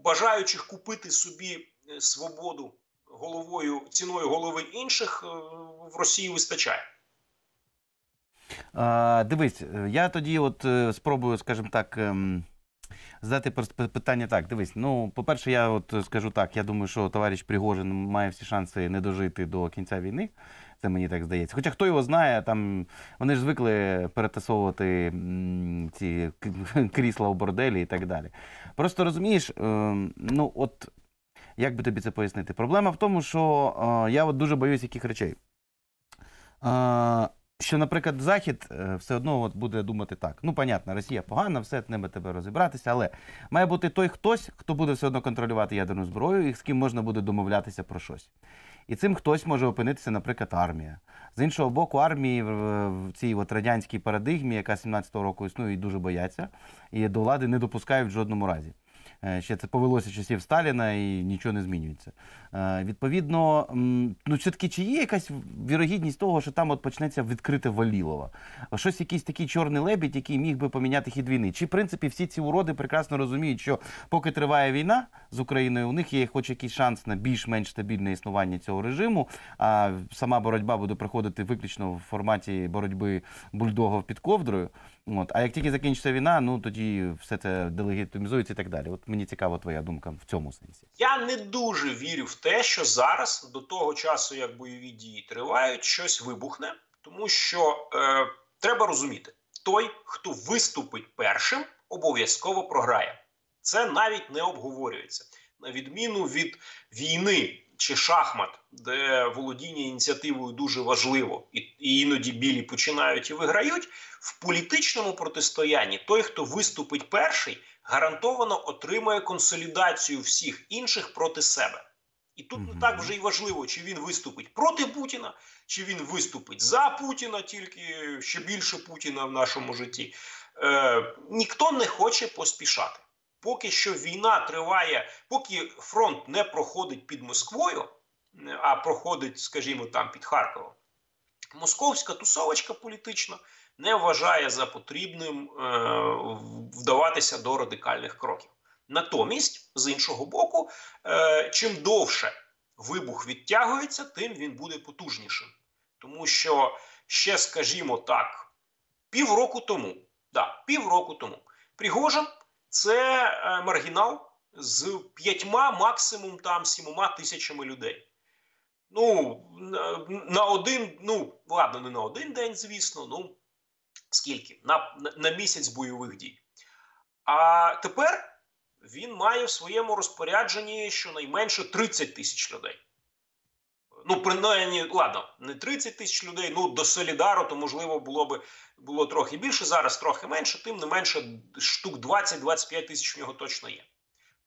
Бажаючих купити собі е, свободу головою ціною голови інших в Росії вистачає. Дивись, я тоді от спробую, скажімо так. Задати питання так, дивись. Ну, по-перше, я от скажу так: я думаю, що товариш Пригожин має всі шанси не дожити до кінця війни. Це мені так здається. Хоча хто його знає, там вони ж звикли перетасовувати ці крісла у борделі і так далі. Просто розумієш, ем, ну от як би тобі це пояснити? Проблема в тому, що е, я от дуже боюсь яких речей. Що, наприклад, Захід е, все одно от буде думати так. Ну, понятно, Росія погана, все треба тебе розібратися, але має бути той хтось, хто буде все одно контролювати ядерну зброю і з ким можна буде домовлятися про щось. І цим хтось може опинитися, наприклад, армія. З іншого боку, армії в, в цій от радянській парадигмі, яка 17-го року існує, і дуже бояться, і до влади не допускають в жодному разі. Е, Ще це повелося часів Сталіна і нічого не змінюється. Е, Відповідно, ну все-таки чи є якась вірогідність того, що там от почнеться відкрите Валілова? Щось якийсь такий чорний лебідь, який міг би поміняти хід війни. Чи в принципі всі ці уроди прекрасно розуміють, що поки триває війна з Україною, у них є хоч якийсь шанс на більш-менш стабільне існування цього режиму, а сама боротьба буде проходити виключно в форматі боротьби бульдогів під ковдрою. От. А як тільки закінчиться війна, ну тоді все це делегітимізується і так далі. От мені цікава твоя думка в цьому сенсі. Я не дуже вірю в те, що зараз, до того часу, як бойові дії тривають, щось вибухне, тому що е, треба розуміти, той, хто виступить першим, обов'язково програє. Це навіть не обговорюється. На відміну від війни чи шахмат, де володіння ініціативою дуже важливо, і, і іноді білі починають і виграють. В політичному протистоянні той, хто виступить перший, гарантовано отримає консолідацію всіх інших проти себе. І тут не так вже й важливо, чи він виступить проти Путіна, чи він виступить за Путіна, тільки ще більше Путіна в нашому житті. Е, ніхто не хоче поспішати. Поки що війна триває, поки фронт не проходить під Москвою, а проходить, скажімо, там під Харковом. Московська тусовочка політична не вважає за потрібним е, вдаватися до радикальних кроків. Натомість, з іншого боку, е, чим довше вибух відтягується, тим він буде потужнішим. Тому що ще, скажімо так, півроку тому, да, півроку тому, Пригожин це е, маргінал з п'ятьма, максимум там сімома тисячами людей. Ну, на, один, ну, ладно, не на один день, звісно, ну скільки? На, на місяць бойових дій. А тепер він має в своєму розпорядженні щонайменше 30 тисяч людей. Ну, принаймні, ладно, не 30 тисяч людей. Ну, до Солідару, то можливо було би було трохи більше, зараз трохи менше, тим не менше штук 20-25 тисяч в нього точно є.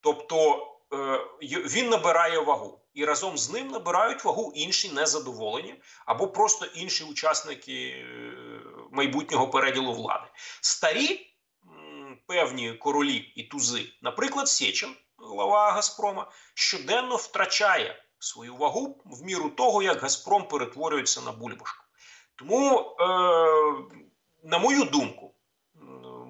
Тобто е, він набирає вагу, і разом з ним набирають вагу інші незадоволені або просто інші учасники е, майбутнього переділу влади. Старі певні королі і тузи, наприклад, Сєчин, глава Газпрома, щоденно втрачає свою вагу в міру того, як Газпром перетворюється на бульбашку. Тому, е, на мою думку,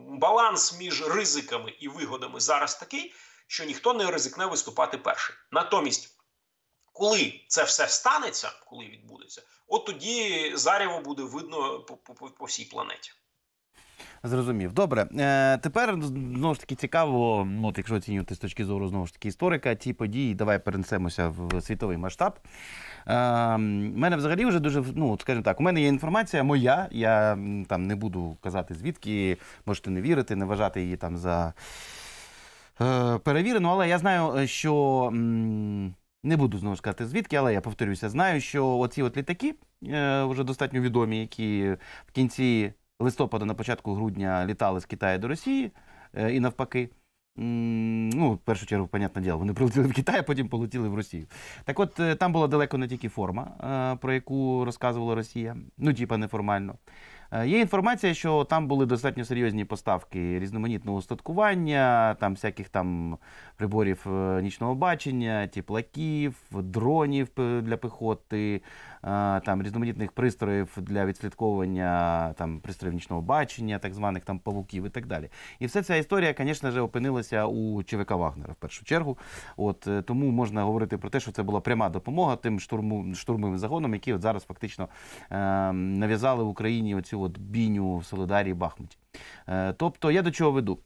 баланс між ризиками і вигодами зараз такий, що ніхто не ризикне виступати першим. Натомість, коли це все станеться, коли відбудеться, от тоді заряво буде видно по, по, по всій планеті. Зрозумів. Добре. Е, тепер знову ж таки цікаво, ну, якщо оцінювати з точки зору знову ж таки історика, ті події, давай перенесемося в світовий масштаб. Е, мене взагалі вже дуже, ну, скажімо так, у мене є інформація моя, я там не буду казати звідки, можете не вірити, не вважати її там за. е, перевірено, але я знаю, е, що не буду знову ж сказати звідки, але я повторюся, знаю, що оці от літаки е, вже достатньо відомі, які в кінці листопада, на початку грудня літали з Китаю до Росії е, і навпаки. Ну, в першу чергу, понятне діло, вони прилетіли в Китай, а потім полетіли в Росію. Так от, е, там була далеко не тільки форма, е, про яку розказувала Росія, ну, типа неформально. Є інформація, що там були достатньо серйозні поставки різноманітного устаткування, там всяких там приборів нічного бачення, тіплаків, дронів для піхоти, там різноманітних пристроїв для відслідковування там пристроїв нічного бачення, так званих там павуків і так далі. І вся ця історія, звісно ж, опинилася у ЧВК Вагнера в першу чергу. От е, тому можна говорити про те, що це була пряма допомога тим штурму, штурмовим загонам, які от зараз фактично е, нав'язали в Україні оцю от бійню в Солидарі і Бахмуті. Е, тобто я до чого веду?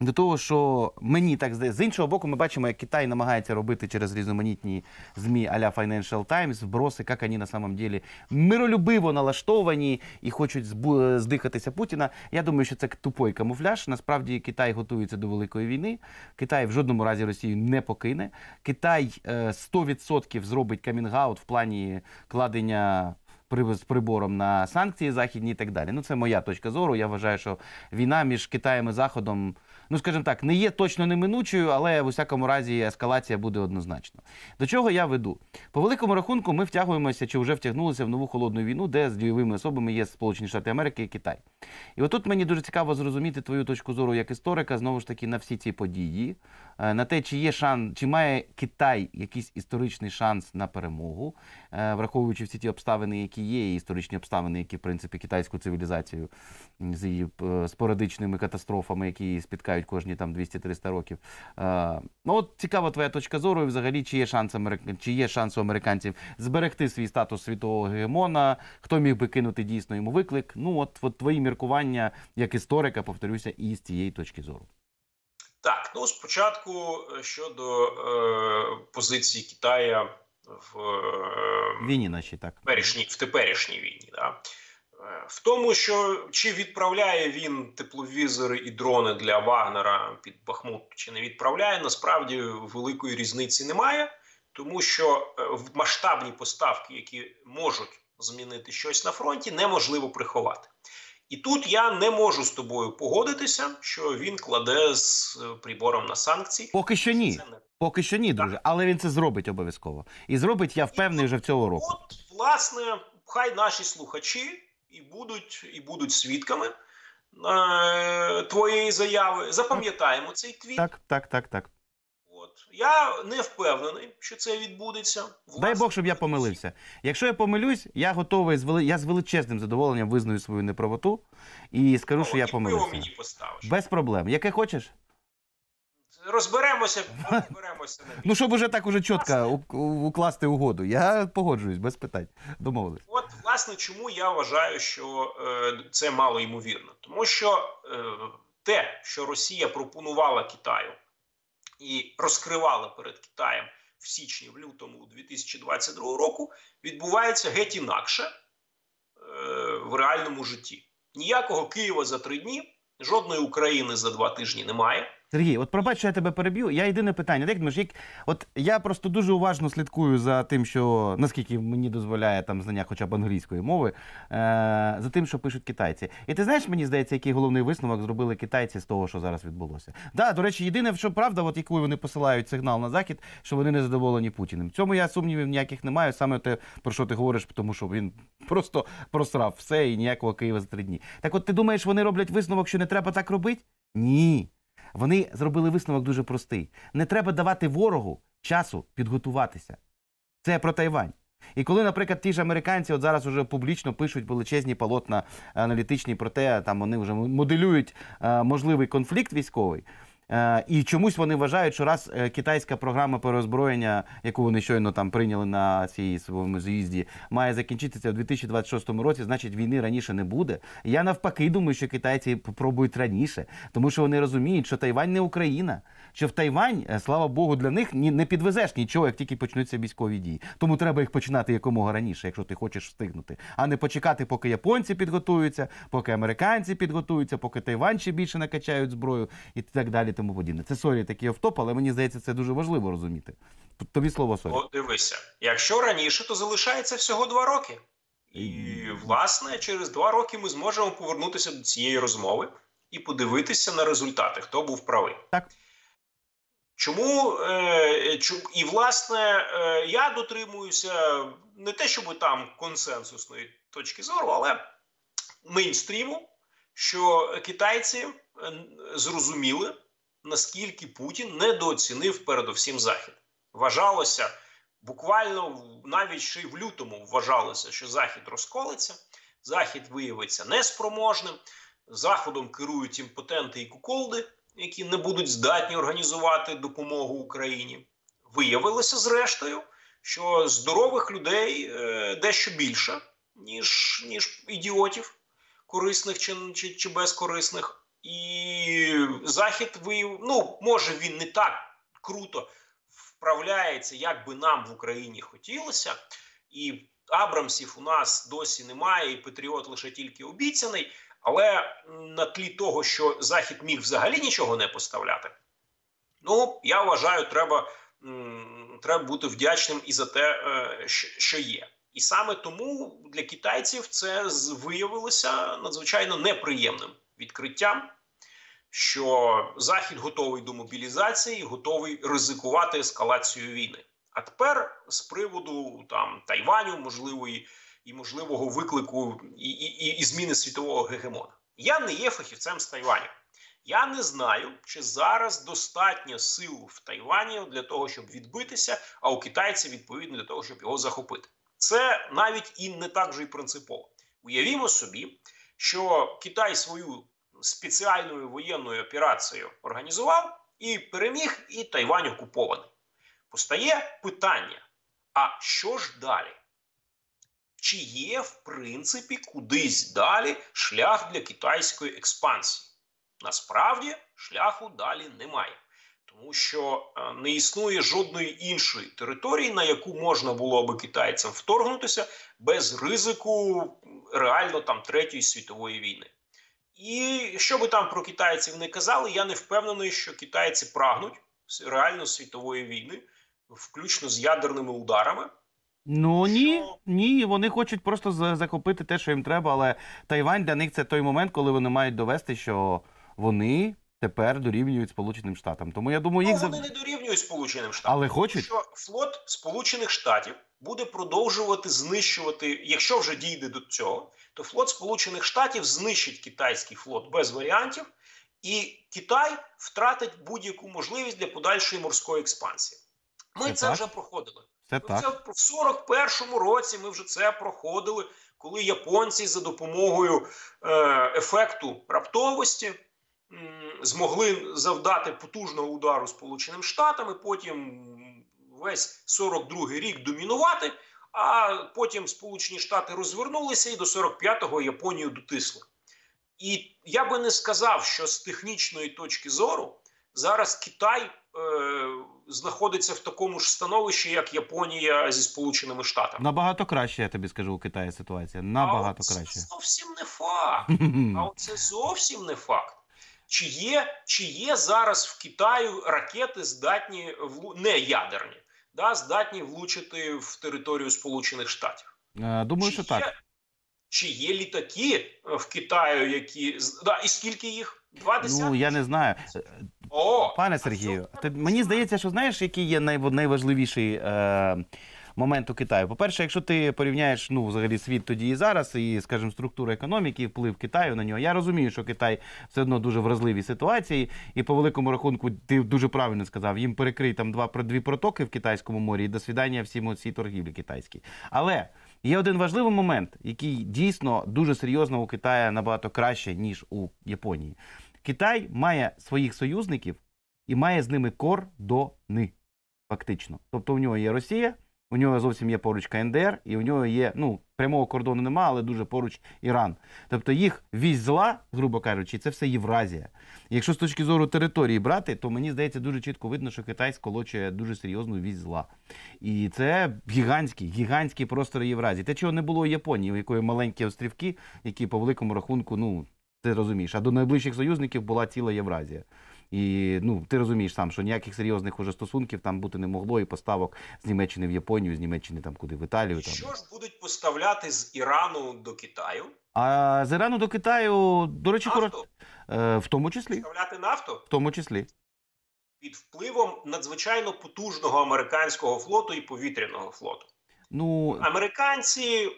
До того, що мені так здається, з іншого боку, ми бачимо, як Китай намагається робити через різноманітні ЗМІ а-ля Financial Times, вброси, як вони на самом деле миролюбиво налаштовані і хочуть здихатися Путіна. Я думаю, що це тупой камуфляж. Насправді Китай готується до великої війни. Китай в жодному разі Росію не покине. Китай е, 100% зробить камінгаут в плані кладення з прибором на санкції західні і так далі. Ну, це моя точка зору. Я вважаю, що війна між Китаєм і Заходом, ну скажімо так, не є точно неминучою, але в усякому разі ескалація буде однозначно. До чого я веду? По великому рахунку, ми втягуємося чи вже втягнулися в нову холодну війну, де з дійовими особами є Сполучені Штати Америки і Китай. І отут мені дуже цікаво зрозуміти твою точку зору як історика, знову ж таки, на всі ці події, е, на те, чи є шанс, чи має Китай якийсь історичний шанс на перемогу, е, враховуючи всі ті обставини, які є, і історичні обставини, які, в принципі, китайську цивілізацію з її е, спорадичними катастрофами, які її спіткають кожні там 200-300 років. Е, Ну, от цікава твоя точка зору, і взагалі, чи є шанс америк... чи є шанс у американців зберегти свій статус світового гегемона, хто міг би кинути дійсно йому виклик. Ну, от, от твої міркування як історика, повторюся, і з цієї точки зору. Так, ну спочатку е, щодо е, позиції Китая в, е, Війні нашій так. теперішній, в теперішній війні. Да? Е, В тому, що чи відправляє він тепловізори і дрони для Вагнера під Бахмут, чи не відправляє, насправді великої різниці немає, тому що е, в масштабні поставки, які можуть змінити щось на фронті, неможливо приховати. І тут я не можу з тобою погодитися, що він кладе з е, прибором на санкції. Поки що ні. Не Поки що ні, друже, але він це зробить обов'язково. І зробить, я впевнений, вже в цього року. От, власне, хай наші слухачі і будуть, і будуть свідками е, твоєї заяви. Запам'ятаємо цей твіт. Так, так, так, так. От. Я не впевнений, що це відбудеться. Власне, Дай Бог, щоб я помилився. Якщо я помилюсь, я готовий з вели... я з величезним задоволенням визнаю свою неправоту і скажу, що я І пиво помилився. мені поставиш. Без проблем. Яке хочеш? Розберемося, розберемося на Ну, щоб уже так уже чітко у- у- укласти угоду. Я погоджуюсь, без питань. Домовились. От, власне, чому я вважаю, що е, це мало ймовірно. Тому що е, те, що Росія пропонувала Китаю і розкривала перед Китаєм в січні, в лютому 2022 року, відбувається геть інакше е, в реальному житті. Ніякого Києва за три дні, жодної України за два тижні немає. Сергій, от пробач, що я тебе переб'ю. Я єдине питання. Як думаєш, як от я просто дуже уважно слідкую за тим, що наскільки мені дозволяє там знання хоча б англійської мови, е, за тим, що пишуть китайці. І ти знаєш, мені здається, який головний висновок зробили китайці з того, що зараз відбулося. Да, до речі, єдине, що правда, от яку вони посилають сигнал на захід, що вони не задоволені Путіним. Цьому я сумнівів ніяких не маю. Саме те, про що ти говориш, тому що він просто просрав все і ніякого Києва за три дні. Так, от ти думаєш, вони роблять висновок, що не треба так робити? Ні. Вони зробили висновок дуже простий: не треба давати ворогу часу підготуватися. Це про Тайвань. І коли, наприклад, ті ж американці от зараз уже публічно пишуть величезні полотна аналітичні про те, там вони вже моделюють е, можливий конфлікт військовий. Е, і чомусь вони вважають, що раз е, китайська програма переозброєння, яку вони щойно там прийняли на цій своєму з'їзді, має закінчитися в 2026 році, значить війни раніше не буде. Я навпаки думаю, що китайці пробують раніше, тому що вони розуміють, що Тайвань не Україна. Що в Тайвань, е, слава Богу, для них ні не підвезеш нічого, як тільки почнуться військові дії. Тому треба їх починати якомога раніше, якщо ти хочеш встигнути, а не почекати, поки японці підготуються, поки американці підготуються, поки Тайвань ще більше накачають зброю і так далі. Тому подібне. Це sorry такий offtop, але мені здається, це дуже важливо розуміти. Тобі слово sorry. О, дивися, якщо раніше, то залишається всього два роки. І, власне, через два роки ми зможемо повернутися до цієї розмови і подивитися на результати, хто був правий. Так. Чому е, і власне е, я дотримуюся не те, щоб там консенсусної точки зору, але мейнстріму, що китайці е, зрозуміли, наскільки Путін недооцінив передовсім Захід. Вважалося буквально навіть ще й в лютому вважалося, що Захід розколиться, Захід виявиться неспроможним, Заходом керують імпотенти і куколди, які не будуть здатні організувати допомогу Україні. Виявилося, зрештою, що здорових людей е, дещо більше, ніж, ніж ідіотів, корисних чи, чи, чи безкорисних. І Захід виявив, ну, може, він не так круто вправляється, як би нам в Україні хотілося. І Абрамсів у нас досі немає, і Патріот лише тільки обіцяний. Але на тлі того, що Захід міг взагалі нічого не поставляти, ну я вважаю, треба, треба бути вдячним і за те, е, що, є. І саме тому для китайців це виявилося надзвичайно неприємним відкриттям, що Захід готовий до мобілізації, готовий ризикувати ескалацією війни. А тепер з приводу там Тайваню, можливої і можливого виклику і, і, і, і зміни світового гегемона. Я не є фахівцем з Тайваню. Я не знаю, чи зараз достатньо сил в Тайвані для того, щоб відбитися, а у китайців відповідно для того, щоб його захопити. Це навіть і не так же й принципово. Уявімо собі, що Китай свою спеціальною воєнною операцією організував і переміг, і Тайвань окупований. Постає питання: а що ж далі? Чи є, в принципі, кудись далі шлях для китайської експансії? Насправді шляху далі немає, тому що е, не існує жодної іншої території, на яку можна було би китайцям вторгнутися без ризику реально там третьої світової війни. І що би там про китайців не казали, я не впевнений, що китайці прагнуть реально світової війни, включно з ядерними ударами. Ну ні, Що? ні, вони хочуть просто захопити те, що їм треба, але Тайвань для них це той момент, коли вони мають довести, що вони тепер дорівнюють Сполученим Штатам. Тому я думаю, Ну, їх вони не дорівнюють Сполученим Штатам. але хочуть. що флот Сполучених Штатів буде продовжувати знищувати, якщо вже дійде до цього, то флот Сполучених Штатів знищить китайський флот без варіантів, і Китай втратить будь-яку можливість для подальшої морської експансії. Ми Це це, так. вже проходили. Це Ми так. в 41-му році ми вже це проходили, коли японці за допомогою е, ефекту раптовості змогли завдати потужного удару Сполученим Штатам, і потім весь 42-й рік домінувати. А потім Сполучені Штати розвернулися і до 45-го Японію дотисли. І я би не сказав, що з технічної точки зору зараз Китай е, знаходиться в такому ж становищі, як Японія зі Сполученими Штатами. Набагато краще, я тобі скажу, у Китаї ситуація. Набагато а краще. Це зовсім не факт. А це зовсім не факт. Чи є, чи є зараз в Китаю ракети здатні влу... не ядерні, да, здатні влучити в територію Сполучених Штатів? Е, Думаю, чи що є, так. Чи є літаки е, в Китаю, які да, і скільки їх? Два десятки? Ну я не знаю. О, Пане Сергію, ти, мені здається, що знаєш, який є най, найважливіший е, момент у Китаю. По-перше, якщо ти порівняєш ну, взагалі світ тоді і зараз, і, скажімо, структуру економіки, вплив Китаю на нього, я розумію, що Китай все одно дуже вразливій ситуації, і по великому рахунку, ти дуже правильно сказав, їм перекрий там два дві протоки в китайському морі, і до свідання всім цій торгівлі китайській. Але є один важливий момент, який дійсно дуже серйозно у Китая набагато краще, ніж у Японії. Китай має своїх союзників і має з ними кордони, фактично. Тобто у нього є Росія, у нього зовсім є поруч КНДР, і у нього є, ну, прямого кордону немає, але дуже поруч Іран. Тобто їх вісь зла, грубо кажучи, це все Євразія. Якщо з точки зору території брати, то мені здається дуже чітко видно, що Китай сколочує дуже серйозну вісь зла. І це гігантські, гігантські простори Євразії. Те, чого не було у Японії, у якої маленькі острівки, які по великому рахунку, ну, ти розумієш, а до найближчих союзників була ціла Євразія. І ну, ти розумієш сам, що ніяких серйозних уже стосунків там бути не могло, і поставок з Німеччини в Японію, з Німеччини там куди в Італію. Там. Що ж будуть поставляти з Ірану до Китаю? А з Ірану до Китаю, до речі, корот... Е, в тому числі. Поставляти нафту В тому числі. під впливом надзвичайно потужного американського флоту і повітряного флоту. Ну, Американці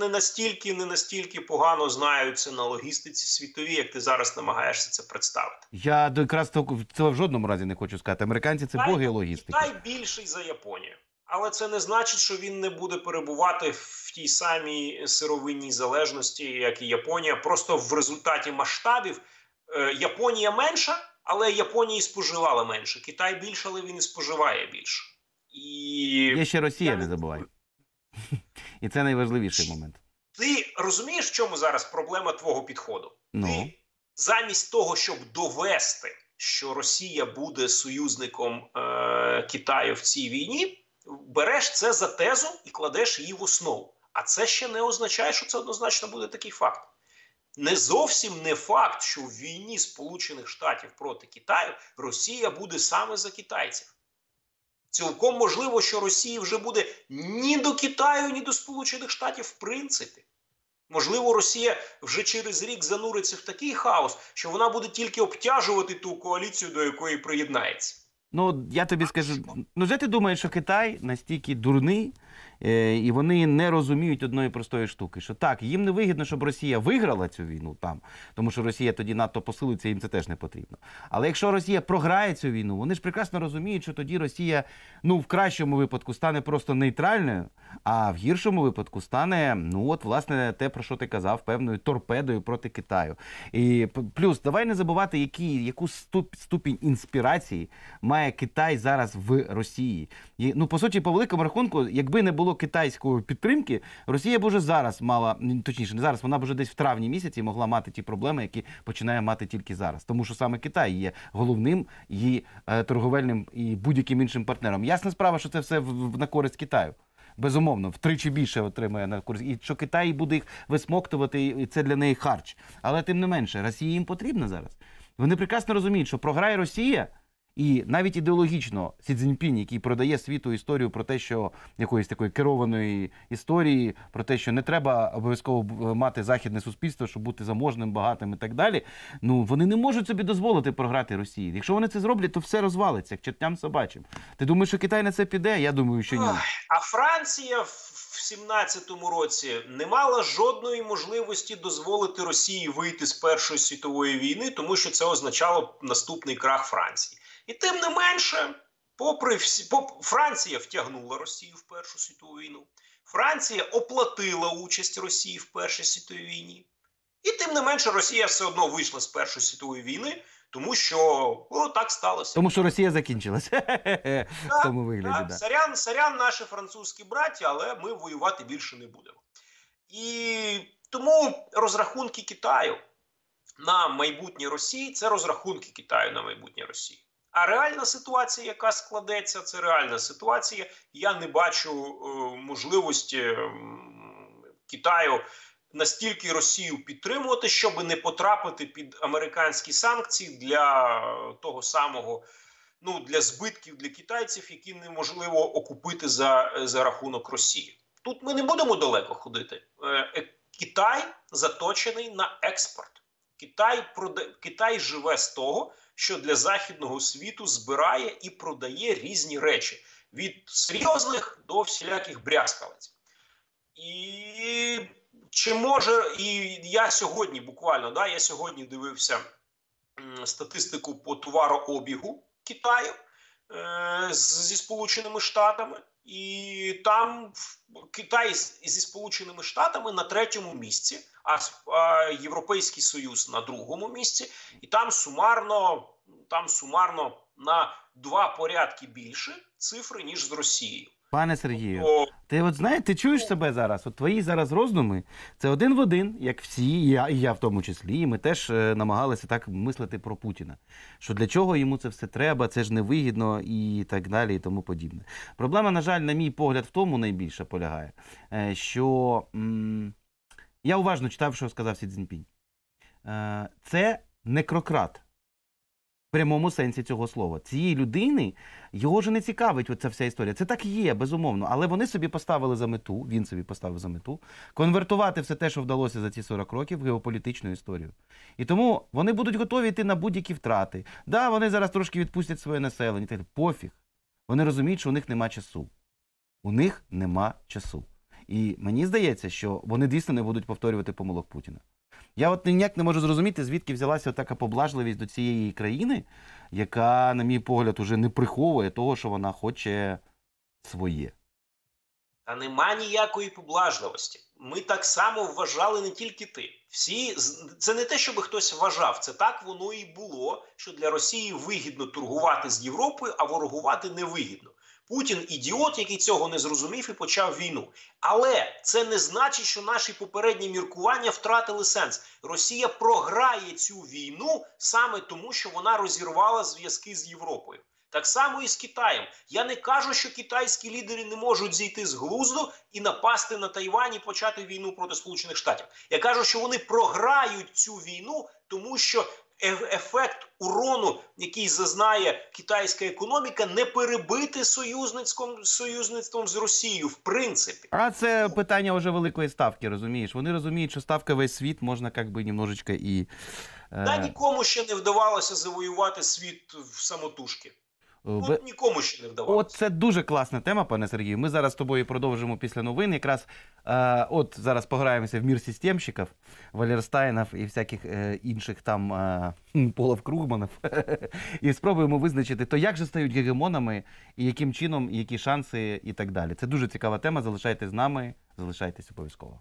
не настільки не настільки погано знаються на логістиці світовій, як ти зараз намагаєшся це представити. я до- якраз це в жодному разі не хочу сказати. Американці це Китай- боги логістики. Китай більший за Японію, але це не значить, що він не буде перебувати в тій самій сировинній залежності, як і Японія. Просто в результаті масштабів е, Японія менша, але Японія і споживала менше. Китай більше, але він і споживає більше. І Є ще Росія, не забувай. І це найважливіший момент. ти розумієш, в чому зараз проблема твого підходу? Ну. Ти замість того, щоб довести, що Росія буде союзником е, Китаю в цій війні, береш це за тезу і кладеш її в основу. А це ще не означає, що це однозначно буде такий факт. Не зовсім не факт, що в війні Сполучених Штатів проти Китаю Росія буде саме за китайців. Цілком можливо, що Росії вже буде ні до Китаю, ні до Сполучених Штатів в принципі. Можливо, Росія вже через рік зануриться в такий хаос, що вона буде тільки обтяжувати ту коаліцію, до якої приєднається. Ну, я тобі скажу, ну вже ти думаєш, що Китай настільки дурний, і вони не розуміють одної простої штуки, що так, їм не вигідно, щоб Росія виграла цю війну там, тому що Росія тоді надто посилиться, їм це теж не потрібно. Але якщо Росія програє цю війну, вони ж прекрасно розуміють, що тоді Росія, ну, в кращому випадку стане просто нейтральною, а в гіршому випадку стане, ну от, власне, те, про що ти казав, певною торпедою проти Китаю. І плюс, давай не забувати, які, яку ступ, ступінь інспірації має Китай зараз в Росії. І, ну, по суті, по великому рахунку, якби не було китайської підтримки, Росія б уже зараз мала, точніше, не зараз, вона б уже десь в травні місяці могла мати ті проблеми, які починає мати тільки зараз. Тому що саме Китай є головним її е, торговельним і будь-яким іншим партнером. Ясна справа, що це все на користь Китаю. Безумовно, втричі більше отримує на користь. І що Китай буде їх висмоктувати, і це для неї харч. Але тим не менше, Росії їм потрібна зараз. Вони прекрасно розуміють, що програє Росія, і навіть ідеологічно Сі Цзіньпінь, який продає світу історію про те, що якоїсь такої керованої історії, про те, що не треба обов'язково мати західне суспільство, щоб бути заможним, багатим і так далі. Ну вони не можуть собі дозволити програти Росії. Якщо вони це зроблять, то все розвалиться, як чертям собачим. Ти думаєш, що Китай на це піде? Я думаю, що ні. А Франція в в 17-му році не мала жодної можливості дозволити Росії вийти з Першої світової війни, тому що це означало наступний крах Франції. І тим не менше, попри всі, поп, Франція втягнула Росію в Першу світову війну. Франція оплатила участь Росії в Першій світовій війні. І тим не менше, Росія все одно вийшла з Першої світової війни, тому що о, так сталося. Тому що Росія закінчилася в тому вигляді. Да. Сорян, сорян, наші французькі браття, але ми воювати більше не будемо. І тому розрахунки Китаю на майбутнє Росії це розрахунки Китаю на майбутнє Росії. А реальна ситуація, яка складеться, це реальна ситуація. Я не бачу е, можливості м, Китаю настільки Росію підтримувати, щоб не потрапити під американські санкції для того самого ну, для збитків для китайців, які неможливо окупити за, за рахунок Росії. Тут ми не будемо далеко ходити. Е, е, Китай заточений на експорт. Китай, прода... Китай живе з того, що для західного світу збирає і продає різні речі від серйозних до всіляких брязкалець. І чи може, і я сьогодні буквально, да, я сьогодні дивився статистику по товарообігу Китаю е, зі Сполученими Штатами, і там Китай зі Сполученими Штатами на третьому місці, а, Європейський Союз на другому місці, і там сумарно, там сумарно на два порядки більше цифри, ніж з Росією. Пане Сергію, ти от знаєш, ти чуєш себе зараз? От твої зараз роздуми це один в один, як всі, і я, і я в тому числі. І ми теж е, намагалися так мислити про Путіна. Що для чого йому це все треба, це ж невигідно і так далі, і тому подібне. Проблема, на жаль, на мій погляд, в тому найбільше полягає, е, що м, я уважно читав, що сказав Сі Цзіньпінь. Е, Це некрократ. Прямому сенсі цього слова. Цієї людини його ж не цікавить оця вся історія. Це так є, безумовно. Але вони собі поставили за мету, він собі поставив за мету, конвертувати все те, що вдалося за ці 40 років, в геополітичну історію. І тому вони будуть готові йти на будь-які втрати. Да, вони зараз трошки відпустять своє населення. так, Пофіг. Вони розуміють, що у них нема часу. У них нема часу. І мені здається, що вони дійсно не будуть повторювати помилок Путіна. Я от ніяк не можу зрозуміти, звідки взялася така поблажливість до цієї країни, яка, на мій погляд, уже не приховує того, що вона хоче своє. Та нема ніякої поблажливості. Ми так само вважали не тільки ти. Всі це не те, щоб хтось вважав. Це так воно і було, що для Росії вигідно торгувати з Європою, а ворогувати невигідно. Путін ідіот, який цього не зрозумів і почав війну. Але це не значить, що наші попередні міркування втратили сенс. Росія програє цю війну саме тому, що вона розірвала зв'язки з Європою. Так само і з Китаєм. Я не кажу, що китайські лідери не можуть зійти з глузду і напасти на Тайвань і почати війну проти Сполучених Штатів. Я кажу, що вони програють цю війну, тому що ефект урону, який зазнає китайська економіка, не перебити союзницьком союзництвом з Росією, в принципі. А це питання вже великої ставки, розумієш? Вони розуміють, що ставка весь світ можна як би немножечко і. е, Та нікому ще не вдавалося завоювати світ в самотужки. Бе- нікому ще не вдавалося. От це дуже класна тема, пане Сергію. Ми зараз з тобою продовжимо після новин. Якраз е, от зараз пограємося в мір системщиків, Валерстайнів і всяких е, інших там е, Полов Кругманів. і спробуємо визначити, то як же стають гегемонами, і яким чином, які шанси, і так далі. Це дуже цікава тема. Залишайтесь з нами, залишайтесь обов'язково.